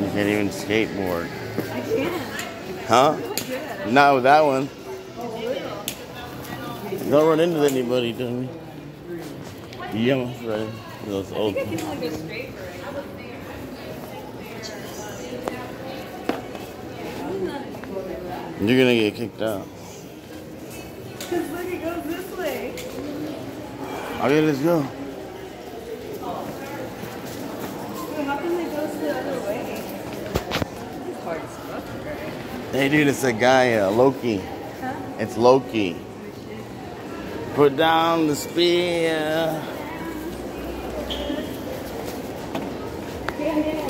You can't even skateboard. I can't. Huh? Not with that one. Oh, Don't run into anybody, dummy. Yeah, right. Those I old. think I can only go straight right. You're gonna get kicked out. Because look, it goes this way. Okay, let's go. Wait, how come it goes the other way? It's hard as fuck, right? Hey, dude, it's a guy, uh, Loki. Huh? It's Loki. Put down the spear. Yeah, yeah,